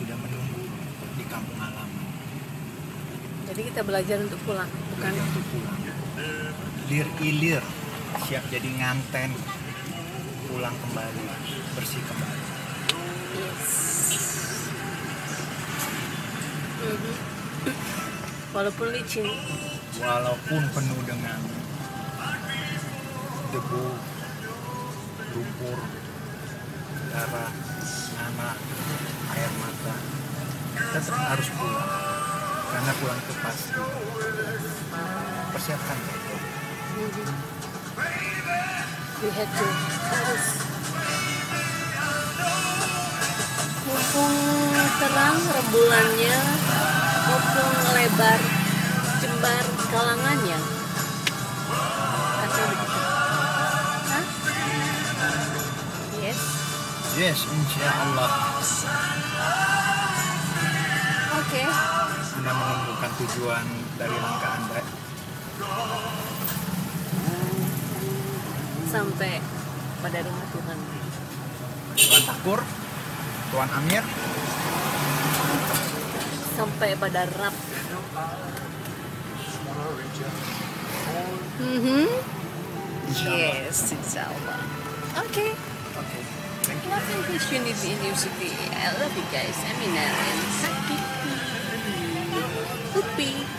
sudah menunggu di kampung halaman Jadi kita belajar untuk pulang, bukan? bukan untuk pulang lir ilir siap jadi nganten pulang kembali bersih kembali Yes. Mhm. Walaupun licin, walaupun penuh dengan debu lumpur darah anak mata tetap harus pulang. Karena pulang itu pasti persiapkan we had to. Mumpung terang rembulannya mumpung lebar jembar kalangannya. Katanya begitu Hah? yes. Yes insya Allah oke anda menemukan tujuan dari langkah anda sampai pada rumah Tuhan Tuan Takur Tuan Amir sampai pada rap Mhm. insya Allah Yes, insya Allah. Okay. oke thank you and Christianity University. I love you guys. I'm in and happy. Happy.